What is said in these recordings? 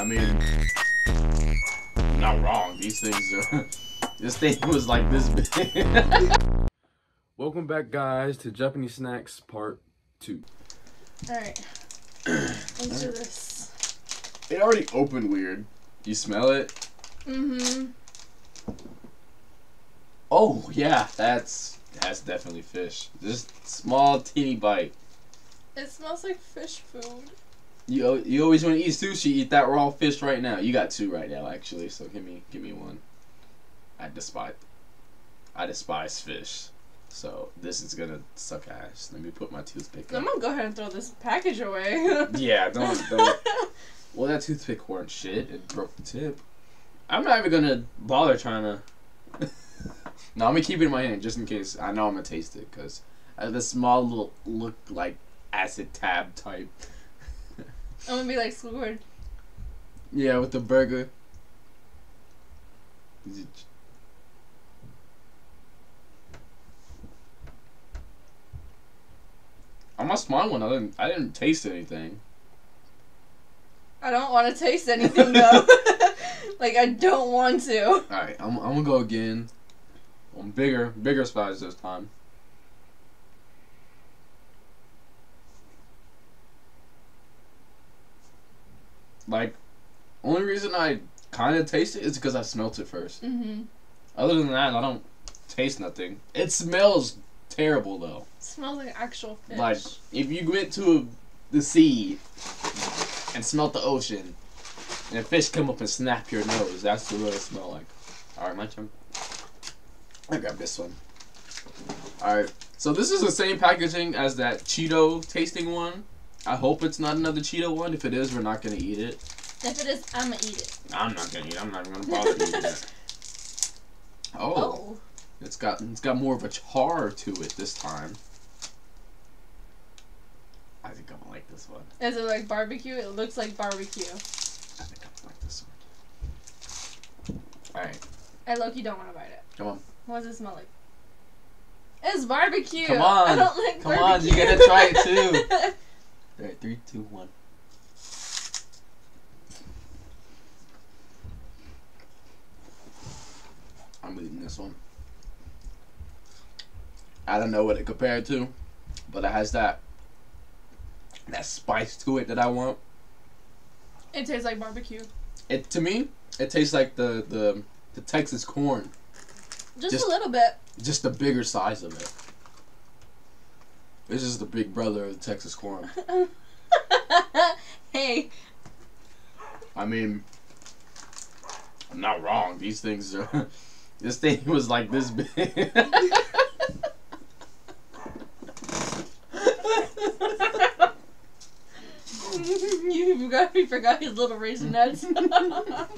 I mean, I'm not wrong. These things are. this thing was like this big. Welcome back, guys, to Japanese Snacks Part 2. Alright. Do this. It already opened weird. You smell it? Mm-hmm. Oh, yeah, that's that's definitely fish. Just small, teeny bite. It smells like fish food. You you always want to eat sushi, eat that raw fish right now. You got two right now, actually. So give me give me one. I despise I despise fish, so this is gonna suck ass. Let me put my toothpick. I'm in. gonna go ahead and throw this package away. Yeah, don't don't. Well, that toothpick weren't shit. It broke the tip. I'm not even gonna bother trying to. no, I'm gonna keep it in my hand just in case. I know I'm gonna taste it because uh, the small little look like acid tab type. I'm gonna be like Squidward. Yeah, with the burger. Is it- I'm a small one. I didn't. I didn't taste anything. I don't want to taste anything though. like I don't want to. All right, I'm. I'm gonna go again. On bigger, bigger size this time. Like, only reason I kind of taste it is because I smelt it first. Mm-hmm. Other than that, I don't taste nothing. It smells terrible though. smells like actual fish. Like if you went to a, the sea and smelt the ocean, and a fish come up and snap your nose, that's what it smell like. All right, my turn. I grab this one. All right, so this is the same packaging as that Cheeto tasting one. I hope it's not another Cheeto one. If it is, we're not gonna eat it. if it is, I'ma eat it. I'm not gonna eat. it. I'm not gonna bother eating it. Oh, Oh. it's got it's got more of a char to it this time. I think I'm gonna like this one. Is it like barbecue? It looks like barbecue. I think I'm gonna like this one. All right, I low-key don't want to bite it. come on, What does it smell like? It's barbecue. Come on. I don't like Come on, barbecue. you gotta try it too. all right, three, two, one. I'm eating this one. I don't know what it compared to, but it has that that spice to it that I want. it tastes like barbecue. It to me, it tastes like the the, the Texas corn, Just, Just- a little bit. just the bigger size of it. This is the big brother of the Texas corn. hey, I mean, I'm not wrong. These things are. this thing was like this big. you forgot, you forgot his little raisinets.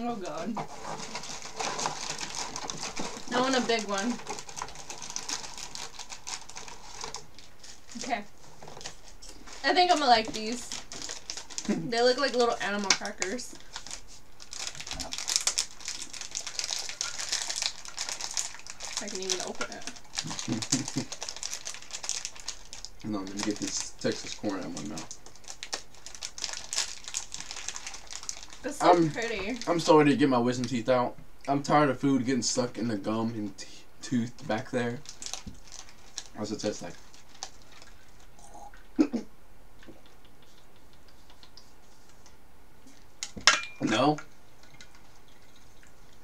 oh god. I want a big one. Okay. I think I'm gonna like these. They look like little animal crackers. I can even open it. no, let me get this Texas corn out of my mouth. It's so Um, pretty. I'm sorry to get my wisdom teeth out. I'm tired of food getting stuck in the gum and t- tooth back there. How's it taste like? no.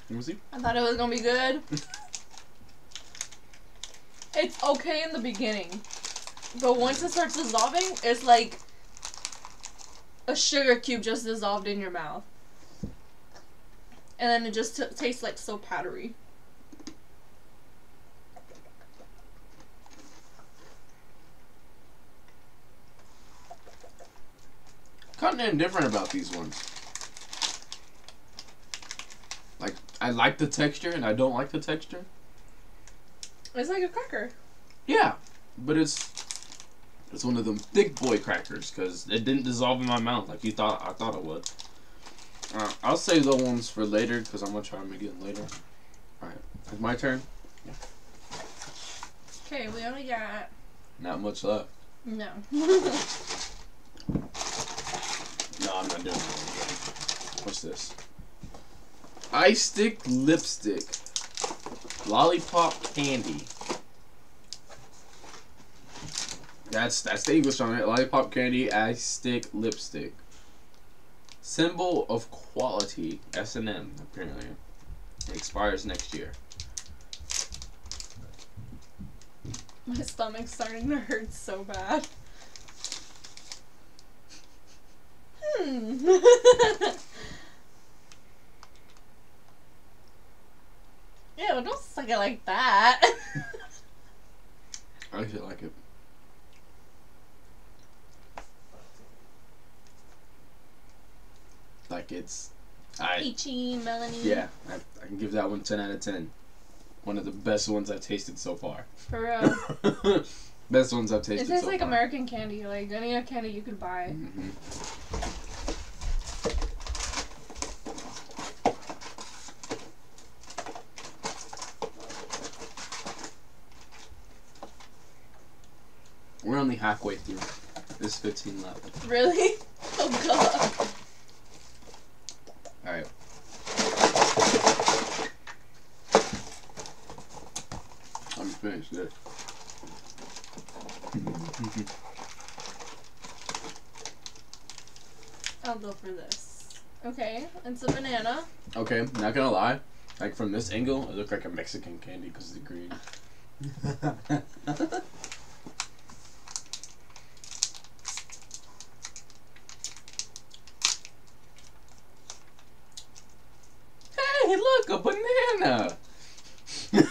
Let me see. I thought it was gonna be good. it's okay in the beginning, but once it starts dissolving, it's like a sugar cube just dissolved in your mouth, and then it just t- tastes like so powdery. Kind of indifferent about these ones. Like, I like the texture and I don't like the texture. It's like a cracker. Yeah, but it's it's one of them thick boy crackers because it didn't dissolve in my mouth like you thought I thought it would. Uh, I'll save the ones for later because I'm gonna try them again later. All right, it's my turn. Okay, we only got Not much left. no. No, I'm not doing that. What's this? Ice stick lipstick. Lollipop candy. That's that's the English on it. Lollipop candy, ice stick, lipstick. Symbol of quality. S and M apparently. It expires next year. My stomach's starting to hurt so bad. Hmm. Ew, don't suck it like that. I actually like it. Like it's, I Peachy, Melanie. yeah, I, I can give that one ten out of ten. One of the best ones I've tasted so far. For real. best ones I've tasted. It tastes so like far. American candy, like any candy you could buy. hmm We're only halfway through. There's 15 left. Really? Oh god. Alright. I'm finished this. I'll go for this. Okay, it's a banana. okay, not gonna lie. Like from this angle, it looked like a Mexican candy because of the green. hey, look, a banana!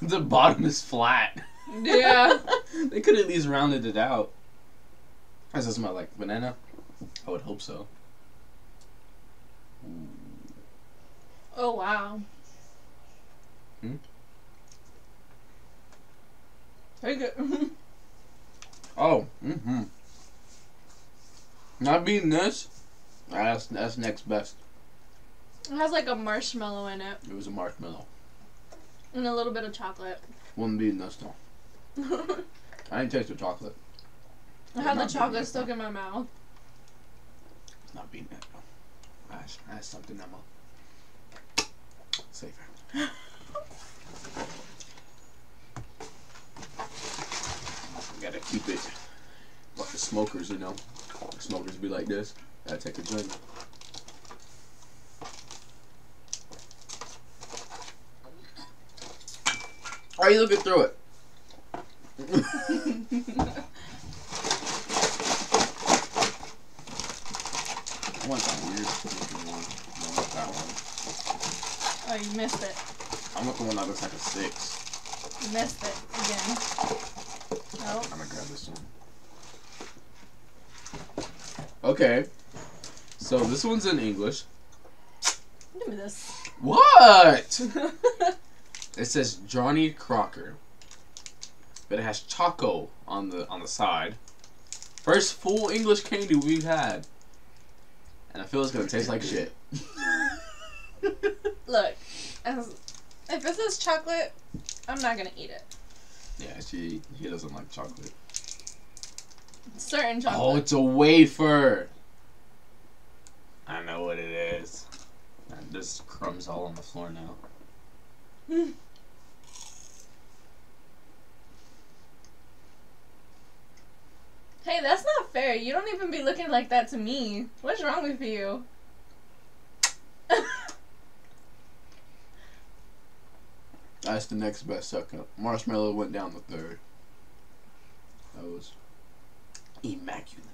the bottom is flat. Yeah. they could at least rounded it out. Does this smell like banana? I would hope so. Oh wow. Hmm? Take it. Oh, mm-hmm. Not beating this. That's that's next best. It has like a marshmallow in it It was a marshmallow. and a little bit of chocolate. Wasn't beating this though. I didn't taste the chocolate. I had the chocolate stuck in my mouth. It's not beating it though. That's, that's something I'm a safer. Gotta keep it. Like the smokers, you know. The smokers be like this. Gotta take a drink. Are you looking through it? I want that weird looking one. I want that one. Oh, you missed it. I want the one that looks like a six. You missed it again. No. I'm gonna grab this one. Okay. So this one's in English. Give me this. What? It says Johnny Crocker. But it has Choco on the on the side. First full English candy we've had. And I feel it's gonna taste like shit. Look, as, if this is chocolate, I'm not gonna eat it. yeah, she she doesn't like chocolate. Certain oh, chocolate. Oh, it's a wafer. I know what it is. And there's crumbs all on the floor now. Hmm. hey, that's not fair. You don't even be looking like that to me. What's wrong with you? That's the next best second. Marshmallow went down the third. That was immaculate.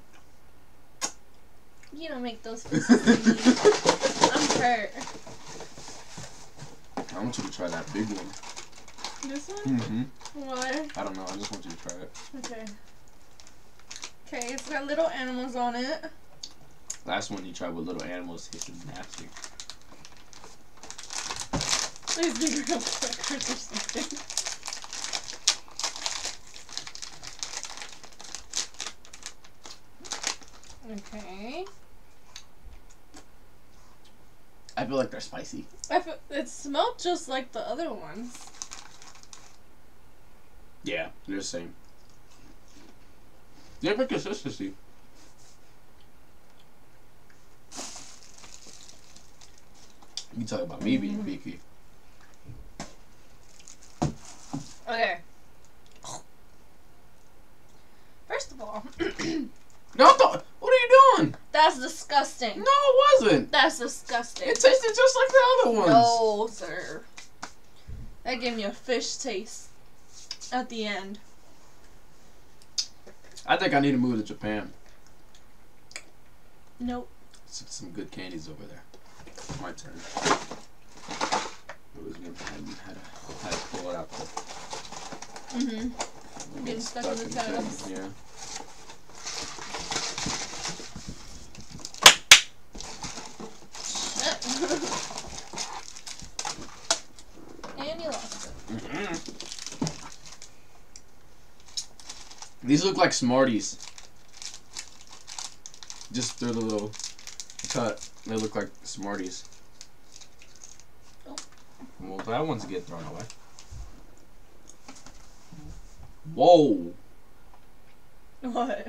you don't make those faces. I'm hurt. I want you to try that big one. This one? Mm-hmm. Why? I don't know. I just want you to try it. Okay. Okay, it's got little animals on it. Last one you tried with little animals tasted nasty. Please be real quick or something. Okay. I feel like they're spicy. I feel, it smelled just like the other ones. Yeah, they're the same. They have a consistency. You talk about me being mm-hmm. picky. Okay. First of all, No, th- what are you doing? that's disgusting. No, it wasn't. That's disgusting. It tasted just like the other ones. No, sir. That gave me a fish taste at the end. I think I need to move to Japan. Nope. S- Some good candies over there. My turn. It was gonna I had to, had to pull it out. Mm-hmm. Getting stuck in the tabs. Yeah. and you lost it. Mm-hmm. These look like Smarties. Just they're the little cut. They look like Smarties. Oh. Well, that one's get thrown away. Whoa! What?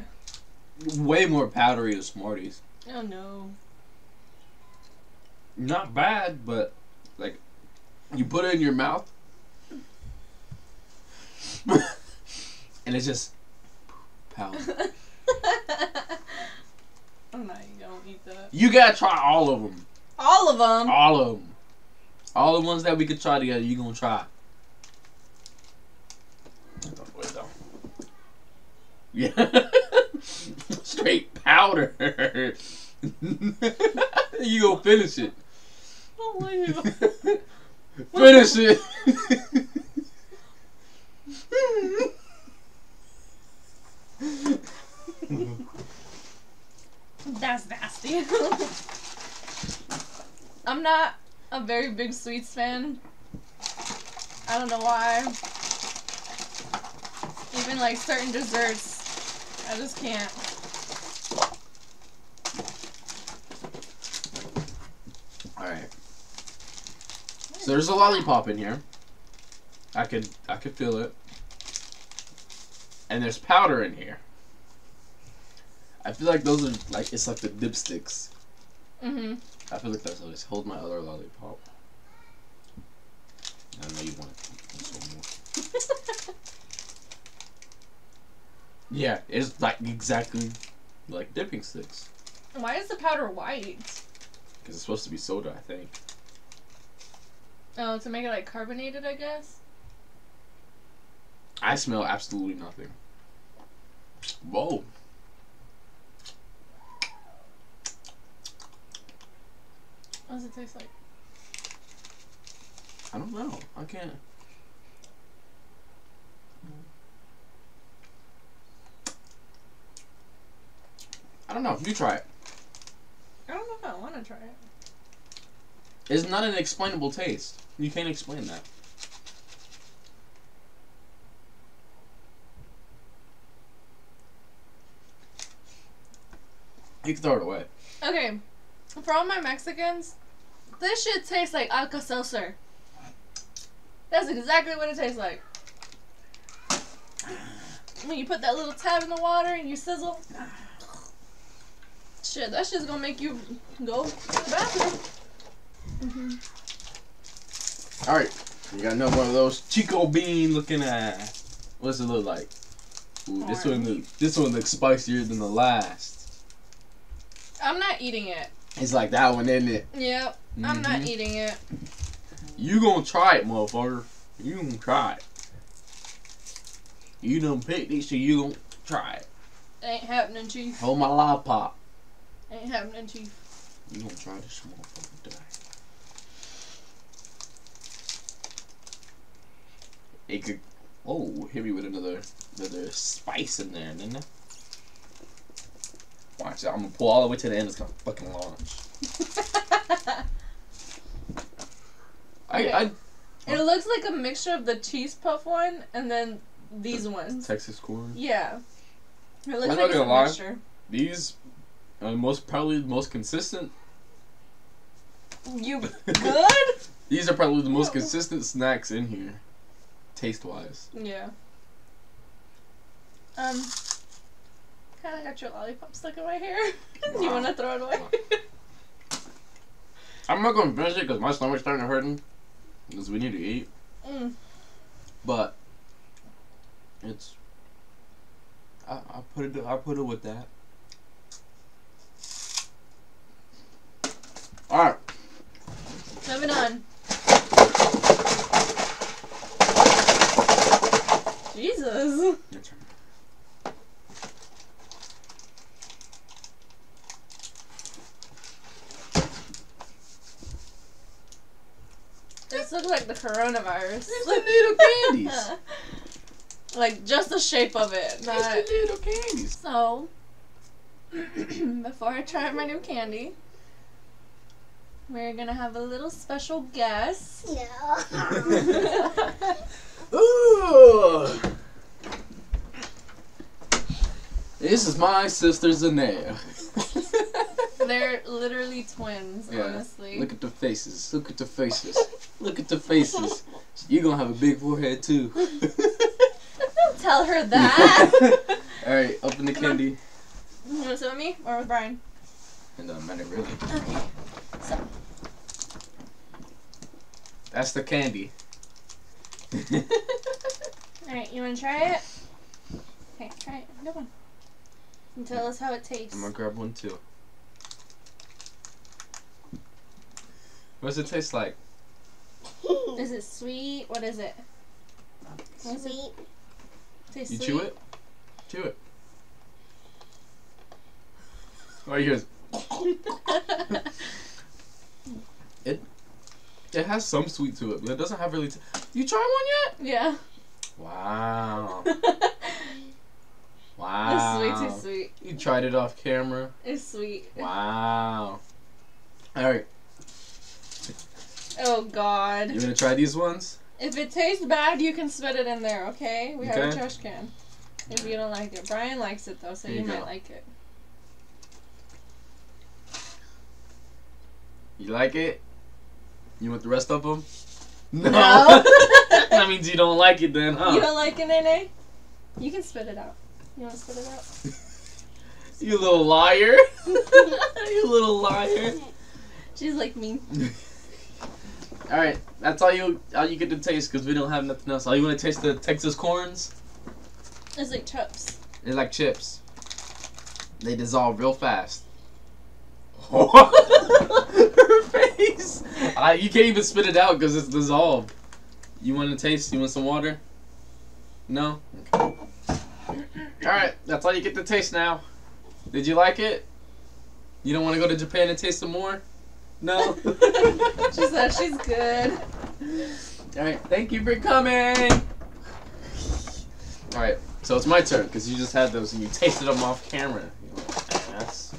Way more powdery than Smarties. Oh no. Not bad, but like you put it in your mouth, and it's just powder. I'm not even gonna eat that. You gotta try all of them. All of them. All of them. All the ones that we could try together, you gonna try. Wait, though. Yeah. Straight powder. you gonna finish it. Oh finish it. That's nasty. I'm not a very big sweets fan. I don't know why. Even like certain desserts, I just can't. Alright. So there's a lollipop in here. I could I could feel it. And there's powder in here. I feel like those are like it's like the dipsticks. Mhm. I feel like that's always hold my other lollipop. I know you want more. Yeah, it's like exactly like dipping sticks. Why is the powder white? Because it's supposed to be soda, I think. Oh, to make it like carbonated, I guess. I smell absolutely nothing. Whoa. What does it taste like? I don't know. I can't. Don't know. You try it. I don't know if I want to try it. It's not an explainable taste. You can't explain that. You can throw it away. Okay, for all my Mexicans, this shit tastes like Alka Seltzer. That's exactly what it tastes like. When you put that little tab in the water and you sizzle, shit, that shit's gonna make you go to the bathroom. hmm Alright. You got another one of those Chico bean looking at. What's it look like? Ooh, this one look, this one looks spicier than the last. I'm not eating it. It's like that one, isn't it? Yep, I'm not Mhm. eating it. You gonna try it, motherfucker. You gonna try it. You done picked it, so you gonna try it. Ain't happening, chief. Hold my lollipop. Ain't happening, chief. You You gonna try this motherfucker today. It could. Oh, hit me with another another spice in there, didn't it? Watch it. I'm gonna pull all the way to the end. It's gonna fucking launch. I, I It looks like a mixture of the cheese puff one and then these ones. Texas corn. Yeah. It looks I'm like a lie. mixture. These are most probably the most consistent. You good? These are probably the most consistent snacks in here, taste wise. yeah. Um. Kind of got your lollipop stuck in my hair. Do you want to throw it away? I'm not gonna finish it because my stomach's starting to hurting. Because we need to eat. Mm. But it's. I I put it I put it with that. All right. Moving on. Jesus. Your turn. This looks like the coronavirus. There's the little candies. like just the shape of it. Not... the little candies. So, before I try my new candy, we're gonna have a little special guest. No. Ooh. This is my sister Zanea. They're literally twins, Yeah. honestly. Look at the faces. Look at the faces. Look at the faces. You're gonna have a big forehead too. Don't tell her that. All right, open the candy. you wanna sit with me or with Brian? It doesn't matter really. Okay. So, That's the candy. alright, you wanna try it? Okay, try it. Good one. And tell us how it tastes. I'm gonna grab one too. What does it taste like? Is it sweet? What is it? What is it? Sweet. Tastes You sweet? chew it? Chew it. Oh, yours. It it has some sweet to it, but it doesn't have really. T- you try one yet? yeah. Wow. Wow. It's Wow. way too sweet. You tried it off camera. It's sweet. Wow. All right. Oh God. You gonna try these ones? If it tastes bad, you can spit it in there, okay? We have a trash can. If you don't like it. Brian likes it though, so you, you might like it. You like it? You want the rest of them? No. that means you don't like it then, huh? You don't like it, Nene? You can spit it out. You want to spit it out? You little liar. you little liar. She's like me. All right, that's all you all you get to taste because we don't have nothing else. All you want to taste the Texas corns? It's like chips. They're like chips. They dissolve real fast. Her face. I, you can't even spit it out because it's dissolved. You want to taste? You want some water? No. Okay. All right, that's all you get to taste now. Did you like it? You don't want to go to Japan and taste some more? No. she said she's good. All right, thank you for coming. All right, so it's my turn because you just had those and you tasted them off camera. You ass.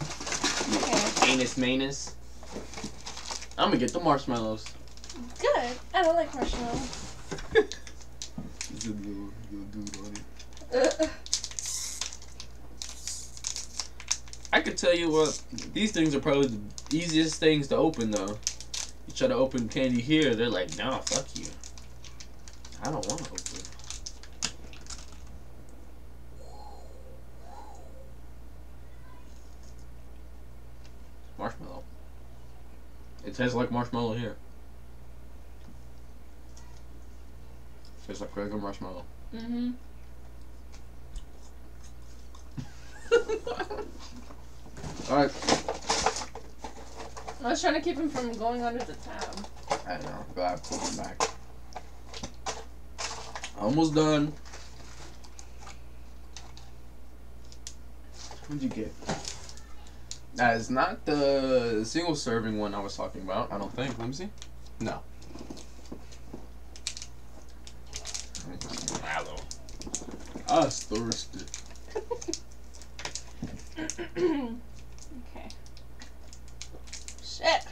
Okay. anus manus. I'm gonna get the marshmallows. Good. I don't like marshmallows. It's a little, little dude on it. Uh, I could tell you what, these things are probably the easiest things to open though. You try to open candy here, they're like, no, fuck you. I don't want to open. Marshmallow. It tastes like marshmallow here. Tastes like regular marshmallow. mm-hmm. Alright. I was trying to keep him from going under the tab. I know, but I pulled him back. Almost done. What'd you get? That is not the single serving one I was talking about, I don't think. Let me see. No. Let me put some mallow. I was thirsty. okay. Shit.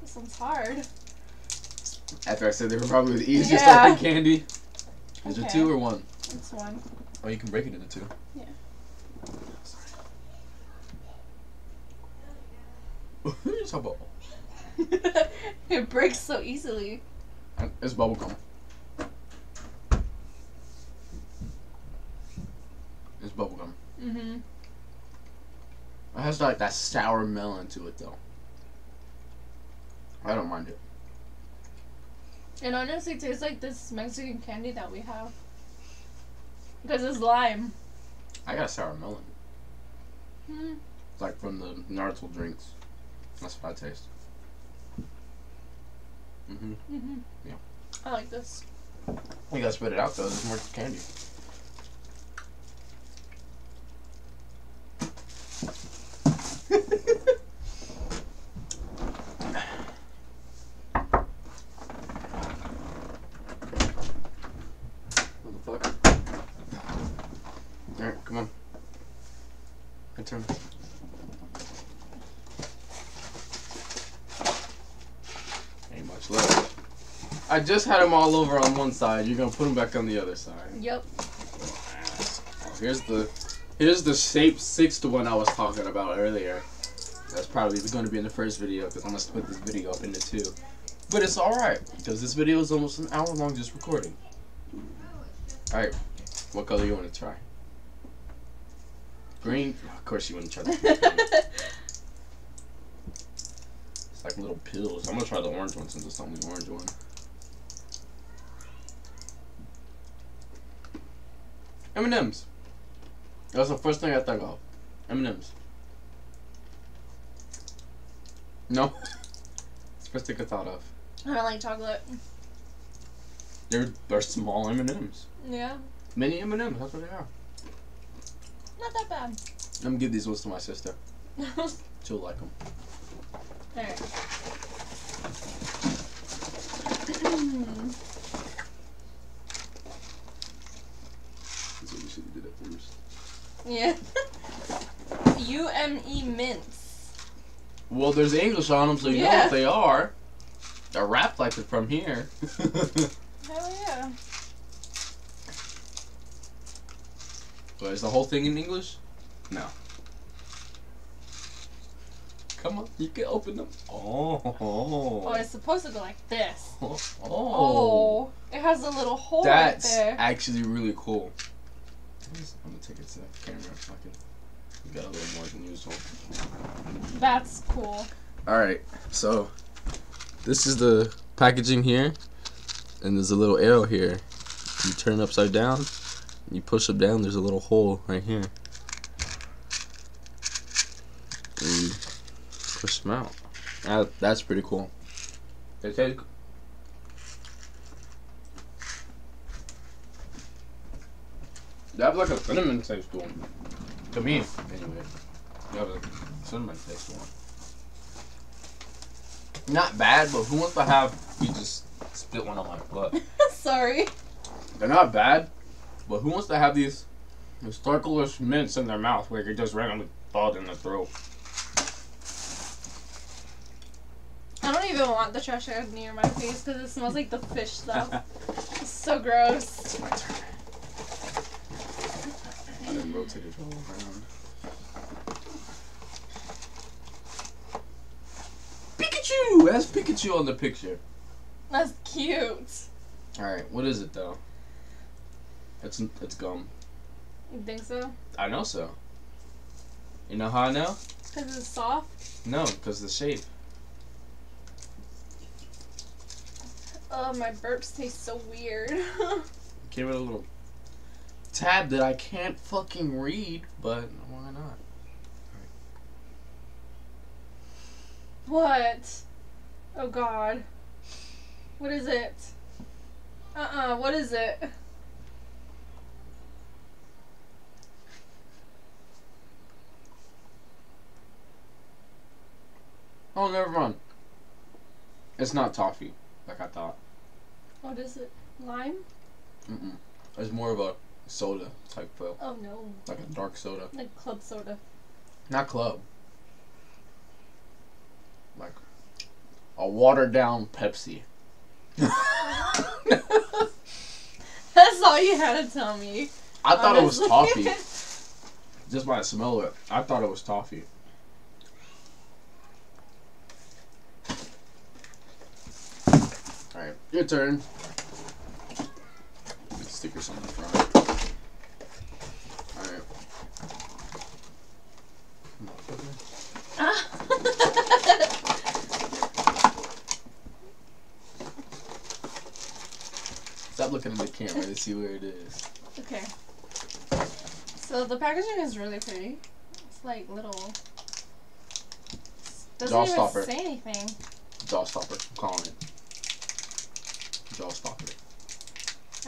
This one's hard. After I said they were probably the easiest Yeah. open candy. Is it two or one? It's one. Oh, you can break it into two. Yeah. It's a bubble. it breaks so easily. It's bubblegum. It's bubblegum. Mm-hmm. It has like that sour melon to it though. I don't mind it. It honestly tastes like this Mexican candy that we have. Because it's lime. I got sour melon. Hmm. It's like from the Naruto drinks. That's what I taste. Mm-hmm. hmm Yeah. I like this. You gotta spit it out though. There's more candy. what the fuck? Alright, come on. My turn. Ain't much left. I just had them all over on one side. You're gonna put them back on the other side. Yep. Oh, here's the here's the shape sixth one I was talking about earlier. That's probably going to be in the first video because I'm gonna split this video up into two. But it's all right because this video is almost an hour long just recording. All right, what color you want to try? Green. Of course you wouldn't try that. it's like little pills. I'm gonna try the orange one since it's the only orange one. M&M's. That's the first thing I thought of. M&M's. No. It's the first thing I thought of. I don't like chocolate. They're they're small M&M's. Yeah. Mini M&M's. That's what they are. Not that bad. I'm gonna give these ones to my sister. She'll like them. Alright. So you should have did it first. yeah. U-M-E mints. Well, there's English on them, so you know what they are. They're wrapped like they're from here. Hell yeah. but is the whole thing in English? No. Come on, you can open them. Oh. Oh, it's supposed to go like this. Oh. Oh. It has a little hole That's right there. actually really cool. I'm gonna take it to the camera so I can. We got a little more than usual. That's cool. Alright, so this is the packaging here, and there's a little arrow here. You turn it upside down, you push it down, there's a little hole right here. And you push them out. That, that's pretty cool. They taste They have like a cinnamon taste to them. To me, anyway. They have a cinnamon taste to them. Not bad, but who wants to have? You just spit one on my butt. Sorry. They're not bad, but who wants to have these historicalish mints in their mouth where it just randomly fall in the throat? I don't even want the trash can near my face because it smells like the fish stuff. it's so gross. It's my turn. I didn't rotate it all around. Pikachu! That's Pikachu on the picture. That's cute. Alright, what is it though? It's it's gum. You think so? I know so. You know how I know? Because it's soft? No, because the shape. Oh, my burps taste so weird. Give it a little tab that I can't fucking read, but why not? what? Oh god. What is it? Uh-uh, what is it? Oh, never mind. It's not toffee, like I thought. Oh, what is it? Lime? Mm-mm. It's more of a soda type feel, Oh no. like a dark soda. Like club soda. Not club. Like a watered down Pepsi. That's all you had to tell me. I thought it was toffee. Just by the smell of it, I thought it was toffee. Your turn. Stickers on the front. Alright. Stop looking at the camera to see where it is. Okay. So the packaging is really pretty. It's like little. Doesn't Jaw even stopper. say anything. Jaw stopper. I'm calling it. Jaw stopper.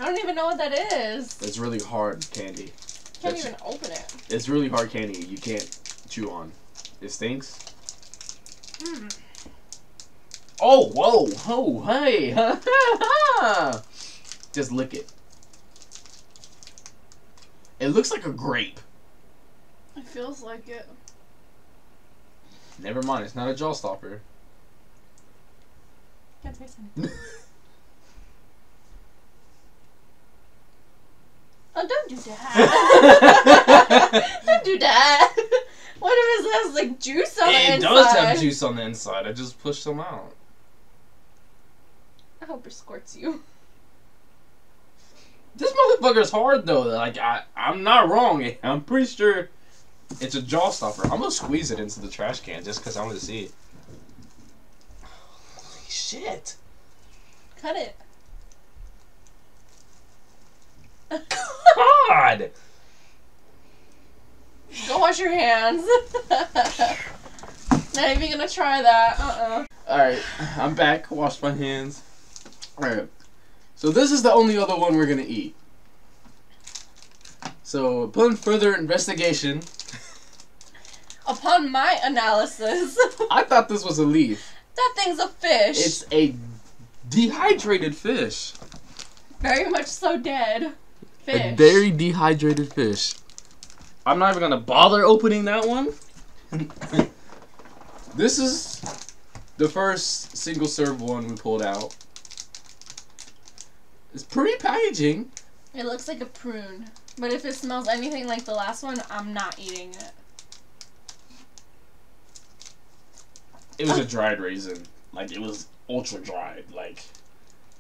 I don't even know what that is. It's really hard candy. Can't That's- even open it. It's really hard candy. You can't chew on. It stinks. Hmm. Oh, whoa, oh, hey, just lick it. It looks like a grape. It feels like it. Never mind, it's not a jaw stopper. Can't taste anything. Oh, don't do that. don't do that. What if it has like juice on the inside? it does have juice on the inside. I just pushed some out. I hope it squirts you. This motherfucker's hard though. Like I, I'm not wrong. I'm pretty sure it's a jaw stopper. I'm gonna squeeze it into the trash can just because I want to see it. Holy shit! Cut it. God! Go wash your hands. Not even gonna try that. Uh uh All right, I'm back. Washed my hands. All right. So this is the only other one we're gonna eat. So upon further investigation, Upon my analysis, I thought this was a leaf. that thing's a fish. It's a dehydrated fish. very much so dead. Fish. A very dehydrated fish. I'm not even gonna bother opening that one. this is the first single serve one we pulled out. It's pretty packaging. It looks like a prune. But if it smells anything like the last one, I'm not eating it. It was a uh. dried raisin. Like it was ultra dried. Like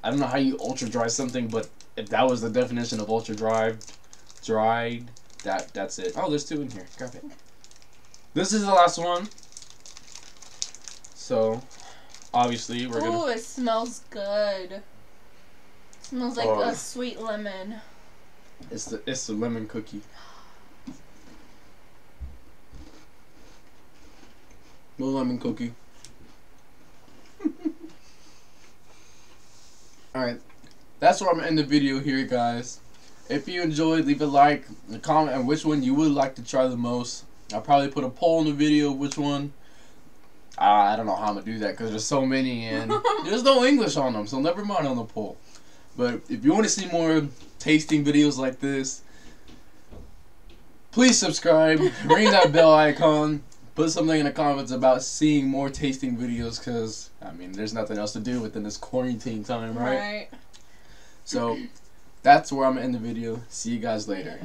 I don't know how you ultra dry something, but if that was the definition of ultra dried, dried, that that's it. Oh, there's two in here. Grab it. This is the last one. So, obviously we're gonna. Ooh, it smells good. smells like Oh. a sweet lemon. It's the it's the lemon cookie. No lemon cookie. Alright. That's where I'm gonna end the video here guys. If you enjoyed, leave a like, a comment on which one you would like to try the most. I'll probably put a poll in the video of which one. Uh, I don't know how I'm gonna do that because there's so many and there's no English on them, so never mind on the poll. But if you want to see more tasting videos like this, please subscribe, ring that bell icon, put something in the comments about seeing more tasting videos because, I mean, there's nothing else to do within this quarantine time, right? Right. So, that's where I'm going to end the video. See you guys later.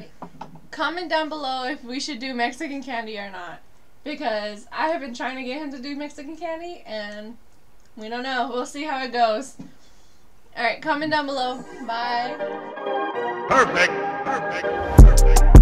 Comment down below if we should do Mexican candy or not. Because I have been trying to get him to do Mexican candy and we don't know. We'll see how it goes. Alright, comment down below. Bye. Perfect. Perfect. Perfect.